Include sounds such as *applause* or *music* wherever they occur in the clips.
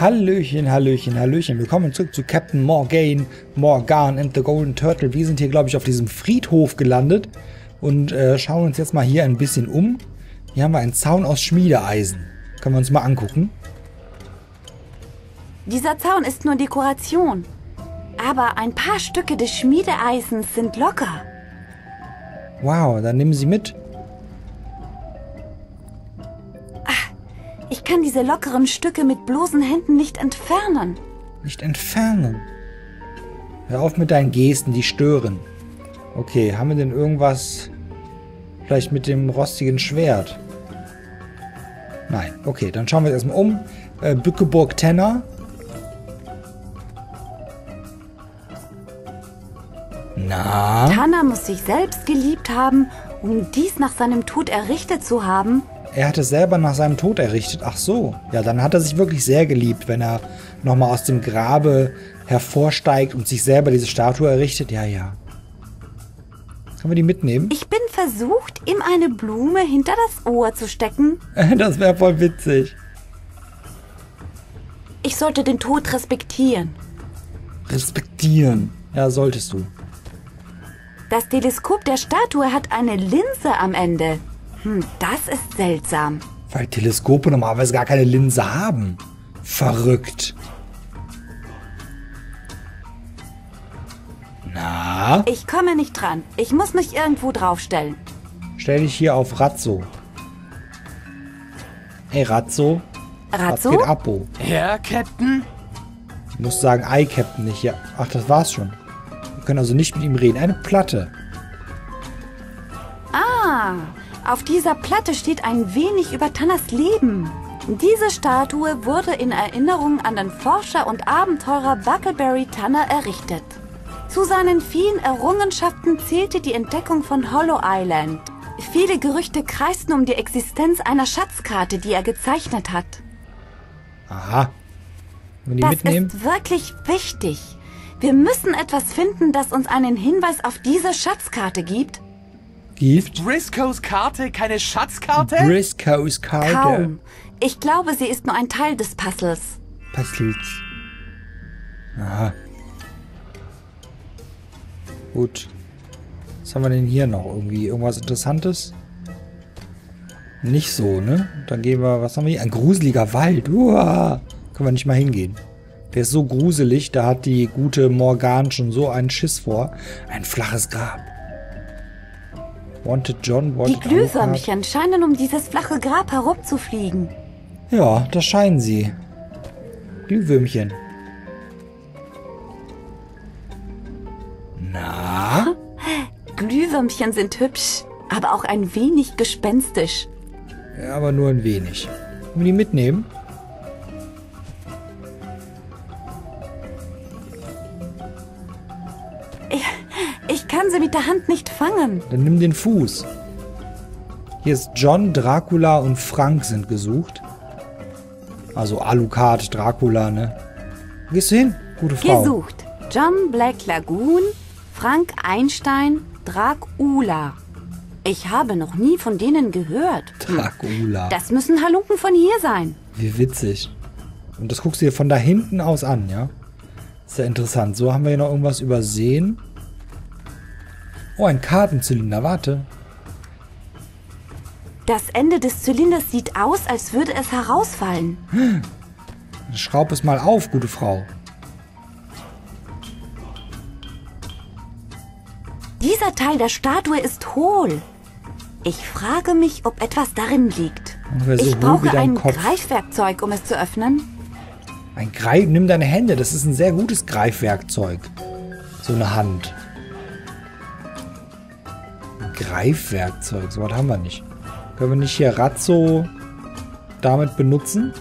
Hallöchen, Hallöchen, Hallöchen. Willkommen zurück zu Captain Morgan, Morgan and the Golden Turtle. Wir sind hier, glaube ich, auf diesem Friedhof gelandet und äh, schauen uns jetzt mal hier ein bisschen um. Hier haben wir einen Zaun aus Schmiedeeisen. Können wir uns mal angucken. Dieser Zaun ist nur Dekoration. Aber ein paar Stücke des Schmiedeeisens sind locker. Wow, dann nehmen Sie mit. Kann diese lockeren Stücke mit bloßen Händen nicht entfernen. Nicht entfernen. Hör auf mit deinen Gesten, die stören. Okay, haben wir denn irgendwas... Vielleicht mit dem rostigen Schwert? Nein. Okay, dann schauen wir uns erstmal um. Äh, Bückeburg Tenner. Na? Tanner muss sich selbst geliebt haben, um dies nach seinem Tod errichtet zu haben. Er hat es selber nach seinem Tod errichtet. Ach so. Ja, dann hat er sich wirklich sehr geliebt, wenn er nochmal aus dem Grabe hervorsteigt und sich selber diese Statue errichtet. Ja, ja. Können wir die mitnehmen? Ich bin versucht, ihm eine Blume hinter das Ohr zu stecken. *laughs* das wäre voll witzig. Ich sollte den Tod respektieren. Respektieren. Ja, solltest du. Das Teleskop der Statue hat eine Linse am Ende. Hm, das ist seltsam. Weil Teleskope normalerweise gar keine Linse haben. Verrückt. Na? Ich komme nicht dran. Ich muss mich irgendwo draufstellen. Stell dich hier auf Razzo. Hey Razzo. Razzo? Was geht Abo? Ja, Captain? Ich muss sagen, Ei, Captain nicht. Ja. Ach, das war's schon. Wir können also nicht mit ihm reden. Eine Platte. Ah, auf dieser Platte steht ein wenig über Tanners Leben. Diese Statue wurde in Erinnerung an den Forscher und Abenteurer Buckleberry Tanner errichtet. Zu seinen vielen Errungenschaften zählte die Entdeckung von Hollow Island. Viele Gerüchte kreisten um die Existenz einer Schatzkarte, die er gezeichnet hat. Aha. Die Das mitnehmen? ist wirklich wichtig. Wir müssen etwas finden, das uns einen Hinweis auf diese Schatzkarte gibt. Gift. Briscoes Karte keine Schatzkarte? Briscoes Karte. Kaum. Ich glaube, sie ist nur ein Teil des Puzzles. Pastels. Aha. Gut. Was haben wir denn hier noch? Irgendwie irgendwas Interessantes? Nicht so, ne? Dann gehen wir, was haben wir hier? Ein gruseliger Wald. Uah. Können wir nicht mal hingehen. Der ist so gruselig, da hat die gute Morgan schon so einen Schiss vor. Ein flaches Grab. Wanted John, Die wanted Glühwürmchen scheinen um dieses flache Grab herumzufliegen. Ja, das scheinen sie. Glühwürmchen. Na? Glühwürmchen sind hübsch, aber auch ein wenig gespenstisch. Ja, aber nur ein wenig. Wollen wir die mitnehmen? Ich kann sie mit der Hand nicht fangen. Dann nimm den Fuß. Hier ist John, Dracula und Frank sind gesucht. Also Alucard, Dracula, ne? Wo gehst du hin, gute Frau? Gesucht. John Black Lagoon, Frank Einstein, Dracula. Ich habe noch nie von denen gehört. Dracula. Das müssen Halunken von hier sein. Wie witzig. Und das guckst du dir von da hinten aus an, ja? Ist ja interessant. So haben wir hier noch irgendwas übersehen. Oh, ein Kartenzylinder, warte. Das Ende des Zylinders sieht aus, als würde es herausfallen. Schraub es mal auf, gute Frau. Dieser Teil der Statue ist hohl. Ich frage mich, ob etwas darin liegt. So ich brauche ein Kopf. Greifwerkzeug, um es zu öffnen. Ein Greif, nimm deine Hände, das ist ein sehr gutes Greifwerkzeug. So eine Hand. Greifwerkzeug, so was haben wir nicht. Können wir nicht hier Razzo damit benutzen?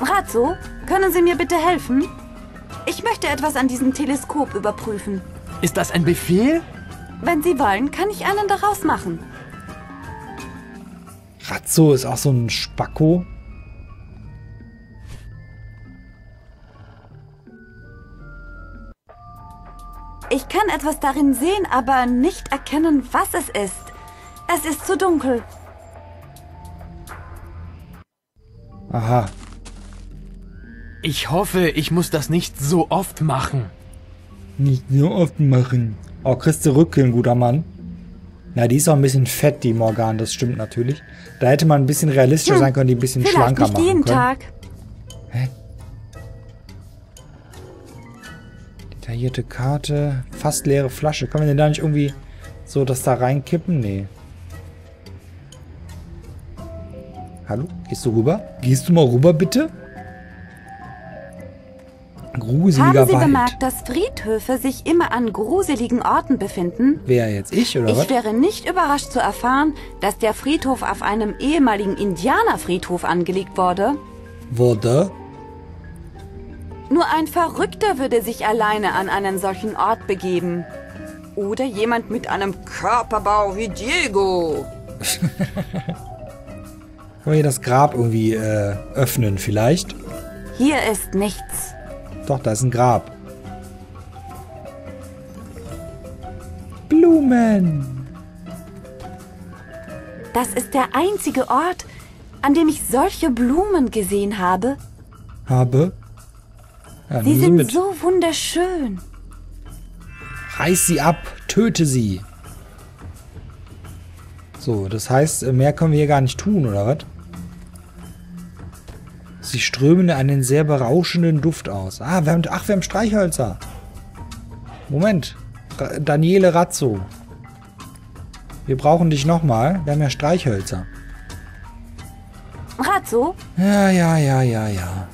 Razzo, können Sie mir bitte helfen? Ich möchte etwas an diesem Teleskop überprüfen. Ist das ein Befehl? Wenn Sie wollen, kann ich einen daraus machen. Razzo ist auch so ein Spacko. Kann etwas darin sehen, aber nicht erkennen, was es ist. Es ist zu dunkel. Aha. Ich hoffe, ich muss das nicht so oft machen. Nicht so oft machen. Oh, kriegst du Rücken, guter Mann. Na, die ist auch ein bisschen fett, die Morgan, das stimmt natürlich. Da hätte man ein bisschen realistischer Hm, sein können, die ein bisschen Vielleicht schlanker nicht machen jeden können. Tag. Detaillierte Karte, fast leere Flasche. Können wir denn da nicht irgendwie so das da reinkippen? Nee. Hallo? Gehst du rüber? Gehst du mal rüber, bitte? Gruseliger Haben Sie Wald. bemerkt, dass Friedhöfe sich immer an gruseligen Orten befinden? Wer jetzt? Ich oder was? Ich wäre nicht überrascht zu erfahren, dass der Friedhof auf einem ehemaligen Indianerfriedhof angelegt wurde. Wurde? Nur ein Verrückter würde sich alleine an einen solchen Ort begeben. Oder jemand mit einem Körperbau wie Diego. *laughs* Können wir hier das Grab irgendwie äh, öffnen vielleicht? Hier ist nichts. Doch, da ist ein Grab. Blumen. Das ist der einzige Ort, an dem ich solche Blumen gesehen habe. Habe. Ja, Sie sind mit. so wunderschön. Reiß sie ab, töte sie. So, das heißt, äh, mehr können wir hier gar nicht tun, oder was? Sie strömen einen sehr berauschenden Duft aus. Ah, wir haben, ach, wir haben Streichhölzer. Moment. Ra Daniele Razzo. Wir brauchen dich nochmal. Wir haben ja Streichhölzer. Razzo, Ja, ja, ja, ja, ja.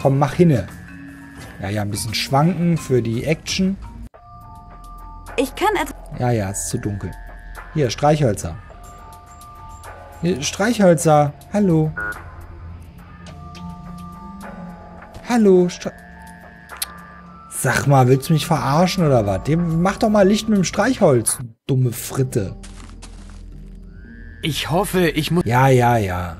Komm, mach hinne. Ja, ja, ein bisschen schwanken für die Action. ich kann etwas... Ja, ja, ist zu dunkel. Hier, Streichhölzer. Hier, Streichhölzer. Hallo. Hallo. Stre Sag mal, willst du mich verarschen oder was? Dem- Mach doch mal Licht mit dem Streichholz, du dumme Fritte. Ich hoffe, ich muss... Ja, ja, ja.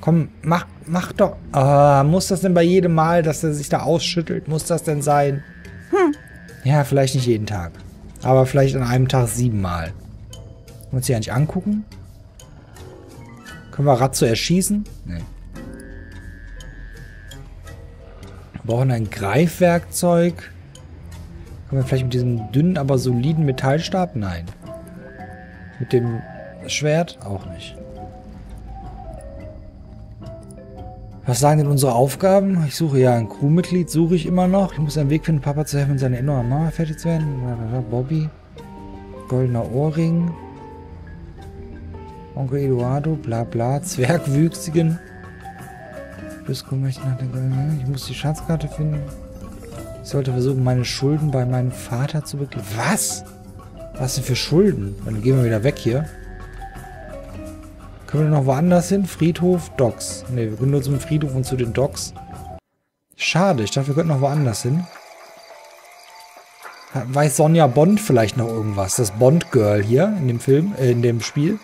Komm, mach, mach doch. Ah, muss das denn bei jedem Mal, dass er sich da ausschüttelt? Muss das denn sein? Hm. Ja, vielleicht nicht jeden Tag. Aber vielleicht an einem Tag siebenmal. Wollen wir uns die eigentlich angucken? Können wir Ratzo erschießen? Nee. Wir brauchen ein Greifwerkzeug. Können wir vielleicht mit diesem dünnen, aber soliden Metallstab? Nein. Mit dem Schwert? Auch nicht. Was sagen denn unsere Aufgaben? Ich suche ja ein Crewmitglied, suche ich immer noch. Ich muss einen Weg finden, Papa zu helfen, seine an Mama fertig zu werden. Bobby. Goldener Ohrring. Onkel Eduardo, bla bla. Zwergwüchsigen. Bisco möchte nach der Goldenen. Ich muss die Schatzkarte finden. Ich sollte versuchen, meine Schulden bei meinem Vater zu begleichen. Was? Was denn für Schulden? Dann gehen wir wieder weg hier. Können wir noch woanders hin? Friedhof, Docks. Ne, wir können nur zum Friedhof und zu den Docks. Schade, ich dachte, wir könnten noch woanders hin. Weiß Sonja Bond vielleicht noch irgendwas? Das Bond-Girl hier in dem Film, äh, in dem Spiel.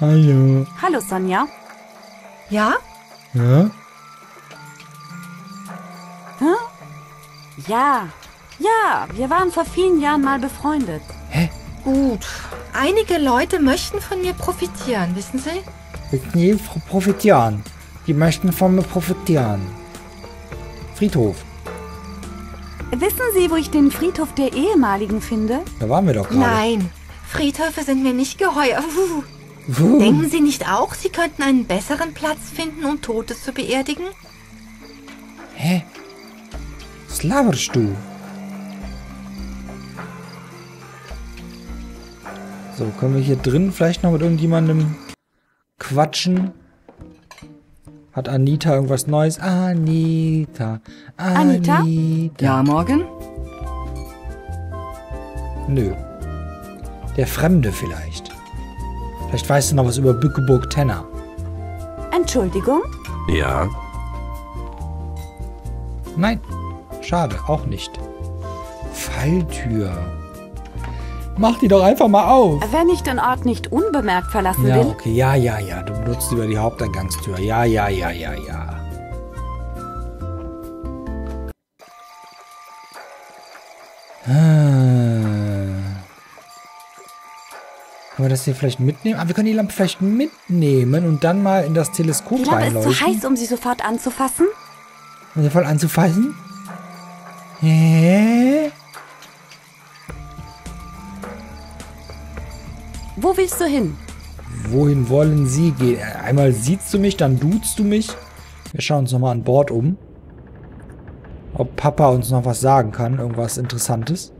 Hallo. Hallo Sonja. Ja? Ja? Ja. Ja, wir waren vor vielen Jahren mal befreundet. Gut. Einige Leute möchten von mir profitieren, wissen Sie? Pro- profitieren. Die möchten von mir profitieren. Friedhof. Wissen Sie, wo ich den Friedhof der Ehemaligen finde? Da waren wir doch gerade. Nein. Friedhöfe sind mir nicht geheuer. Wuh. Denken Sie nicht auch, Sie könnten einen besseren Platz finden, um Tote zu beerdigen? Hä? Was laberst du? So, können wir hier drin vielleicht noch mit irgendjemandem quatschen? Hat Anita irgendwas Neues? Anita. Anita? Anita. Ja, morgen? Nö. Der Fremde vielleicht. Vielleicht weißt du noch was über Bückeburg Tenner. Entschuldigung? Ja, Nein. Schade, auch nicht. Falltür. Mach die doch einfach mal auf. Wenn ich den Ort nicht unbemerkt verlassen Ja, will, okay. Ja, ja, ja. Du benutzt über die Haupteingangstür. Ja, ja, ja, ja, ja. Ah. Können wir das hier vielleicht mitnehmen? Ah, wir können die Lampe vielleicht mitnehmen und dann mal in das Teleskop Die Lampe ist reinleuchten. zu heiß, um sie sofort anzufassen. Um sie voll anzufassen? Hä? Wo willst du hin? Wohin wollen Sie gehen? Einmal siehst du mich, dann duzt du mich. Wir schauen uns nochmal an Bord um. Ob Papa uns noch was sagen kann. Irgendwas Interessantes.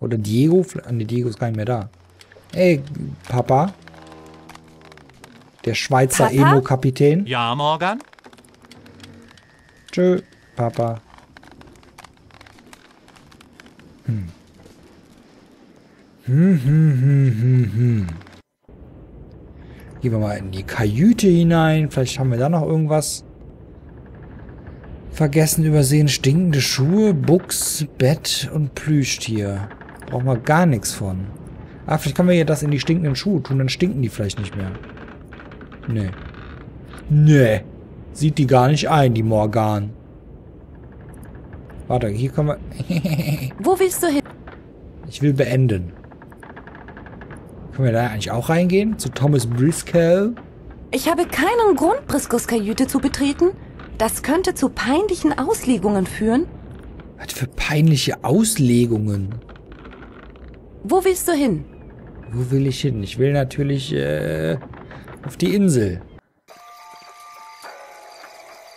Oder Diego. Ah, nee, Diego ist gar nicht mehr da. Ey, Papa. Der Schweizer? Emo-Kapitän. Ja, Morgan? Tschö, Papa. Hm. Hm, hm, hm, hm, hm. Gehen wir mal in die Kajüte hinein. Vielleicht haben wir da noch irgendwas vergessen, übersehen. Stinkende Schuhe, Buchs, Bett und Plüschtier. Brauchen wir gar nichts von. Ah, vielleicht können wir hier das in die stinkenden Schuhe tun. Dann stinken die vielleicht nicht mehr. Nee. Nee. Sieht die gar nicht ein, die Morgan. Warte, hier können wir... *laughs* Wo willst du hin? ich will beenden. Können wir da eigentlich auch reingehen? Zu Thomas Briscoe? Ich habe keinen Grund, Briscos Kajüte zu betreten. Das könnte zu peinlichen Auslegungen führen. Was für peinliche Auslegungen. Wo willst du hin? Wo will ich hin? Ich will natürlich äh, auf die Insel.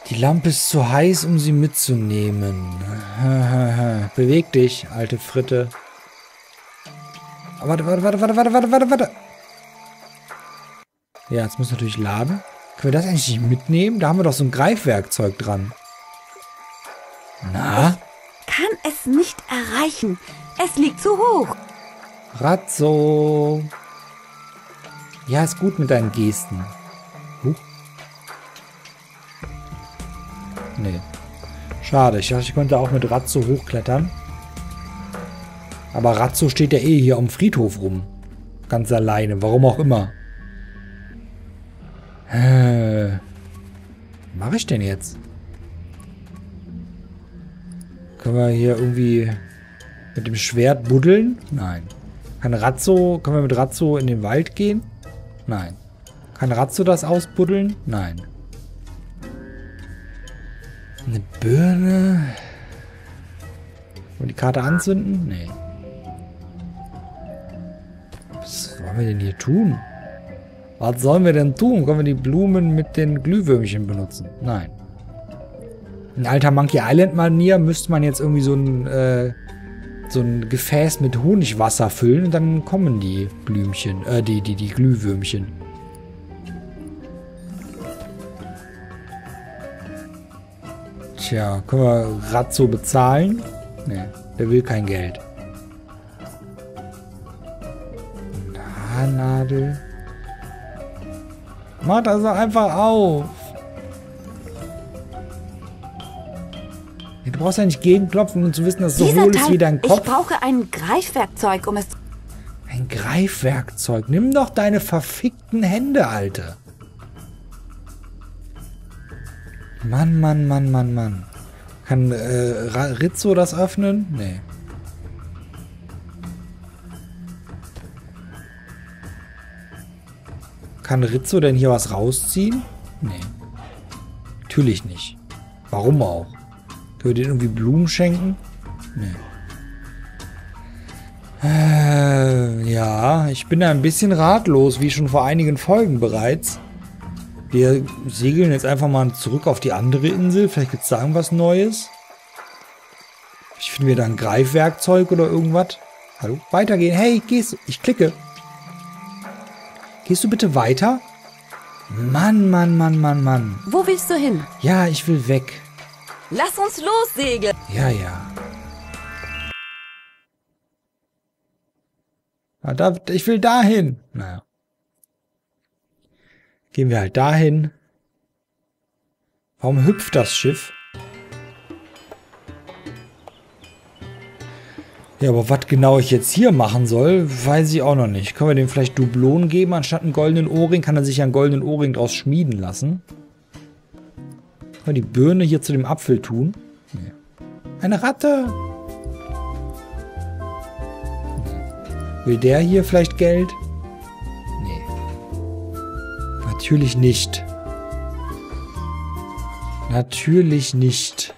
Die Lampe ist zu heiß, um sie mitzunehmen. *laughs* Beweg dich, alte Fritte. Warte, warte, warte, warte, warte, warte, warte, warte. Ja, jetzt muss natürlich laden. Können wir das eigentlich nicht mitnehmen? Da haben wir doch so ein Greifwerkzeug dran. Na? Kann es nicht erreichen. Es liegt zu hoch. Ratzo. Ja, ist gut mit deinen Gesten. Huch. Nee. Schade, ich dachte, ich könnte auch mit Ratzo hochklettern. Aber Ratzo steht ja eh hier am Friedhof rum. Ganz alleine, warum auch immer. Äh, was mache ich denn jetzt? Können wir hier irgendwie mit dem Schwert buddeln? Nein. Kann Razzo, können wir mit Razzo in den Wald gehen? Nein. Kann Razzo das ausbuddeln? Nein. Eine Birne. Wir die Karte anzünden? Nee. Wollen wir denn hier tun? Was sollen wir denn tun? Können wir die Blumen mit den Glühwürmchen benutzen? Nein. In alter Monkey Island Manier müsste man jetzt irgendwie so ein, äh, so ein Gefäß mit Honigwasser füllen und dann kommen die Blümchen, äh, die, die, die Glühwürmchen. Tja, können wir Razzo bezahlen? Nee, der will kein Geld. Haarnadel. Mach das doch einfach auf. Du brauchst ja nicht gegenklopfen, um zu wissen, dass es so hohl ist Teil, wie dein ich Kopf. brauche ein Greifwerkzeug, um es... Ein Greifwerkzeug. Nimm doch deine verfickten Hände, Alter. Mann, Mann, Mann, Mann, Mann. Kann äh, Rizzo das öffnen? Nee. Kann Rizzo denn hier was rausziehen? Nee. Natürlich nicht. Warum auch? Können wir denen irgendwie Blumen schenken? Nee. Äh, ja, ich bin da ein bisschen ratlos, wie schon vor einigen Folgen bereits. Wir segeln jetzt einfach mal zurück auf die andere Insel. Vielleicht gibt es da irgendwas Neues. Ich finde wir da ein Greifwerkzeug oder irgendwas. Hallo? Weitergehen. Hey, gehst du? Ich klicke. Gehst du bitte weiter? Mann, Mann, Mann, Mann, Mann. Wo willst du hin? Ja, ich will weg. Lass uns lossegeln. Ja, ja. Ah, da, ich will dahin. Naja. Gehen wir halt dahin. Warum hüpft das Schiff? Ja, aber was genau ich jetzt hier machen soll, weiß ich auch noch nicht. Können wir dem vielleicht Dublonen geben anstatt einen goldenen Ohrring? Kann er sich ja einen goldenen Ohrring draus schmieden lassen? Können wir die Birne hier zu dem Apfel tun? Nee. Eine Ratte! Nee. Will der hier vielleicht Geld? Natürlich nicht. Natürlich nicht.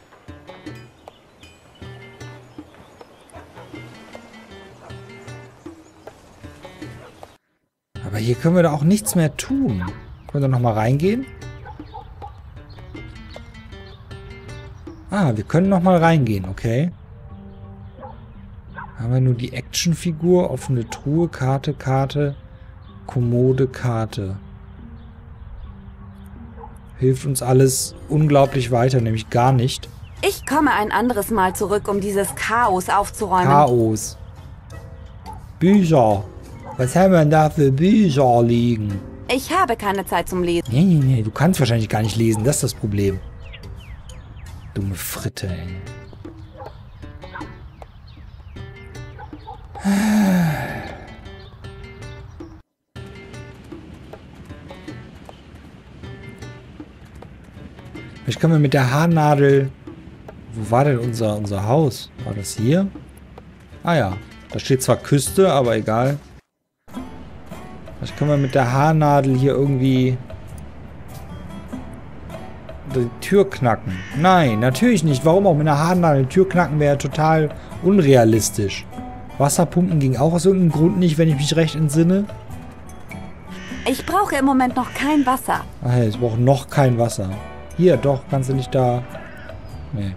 Aber hier können wir doch auch nichts mehr tun. Können wir da nochmal reingehen? Ah, wir können nochmal reingehen, okay. Haben wir nur die Actionfigur, offene Truhe, Karte, Karte, Kommode, Karte. Hilft uns alles unglaublich weiter, nämlich gar nicht. Ich komme ein anderes Mal zurück, um dieses Chaos aufzuräumen. Chaos. Bücher. Was haben wir denn da für Bücher liegen? ich habe keine Zeit zum Lesen. Nee, nee, nee, du kannst wahrscheinlich gar nicht lesen, das ist das Problem. Dumme Fritte, ey. Vielleicht können wir mit der Haarnadel... Wo war denn unser, unser Haus? War das hier? Ah ja. Da steht zwar Küste, aber egal. Vielleicht können wir mit der Haarnadel hier irgendwie die Tür knacken. Nein, natürlich nicht. Warum auch mit einer Haarnadel die Tür knacken wäre total unrealistisch. Wasserpumpen ging auch aus irgendeinem Grund nicht, wenn ich mich recht entsinne. Ich brauche im Moment noch kein Wasser. Ach ja, ich brauche noch kein Wasser. Hier, doch, kannst du nicht da... Nee.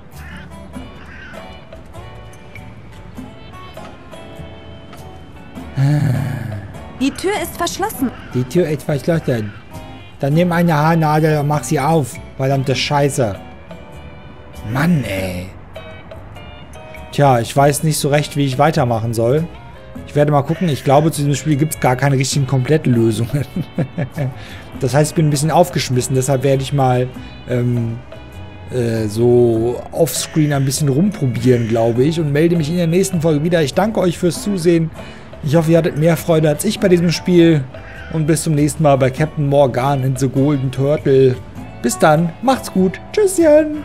Die Tür ist verschlossen. Die Tür ist verschlossen. Dann nimm eine Haarnadel und mach sie auf. Verdammte Scheiße. Mann, ey. Tja, ich weiß nicht so recht, wie ich weitermachen soll. Ich werde mal gucken. Ich glaube, zu diesem Spiel gibt es gar keine richtigen Komplettlösungen. *laughs* das heißt, ich bin ein bisschen aufgeschmissen. Deshalb werde ich mal ähm, äh, so offscreen ein bisschen rumprobieren, glaube ich. Und melde mich in der nächsten Folge wieder. Ich danke euch fürs Zusehen. Ich hoffe, ihr hattet mehr Freude als ich bei diesem Spiel. Und bis zum nächsten Mal bei Captain Morgan in The Golden Turtle. Bis dann, macht's gut. Tschüsschen.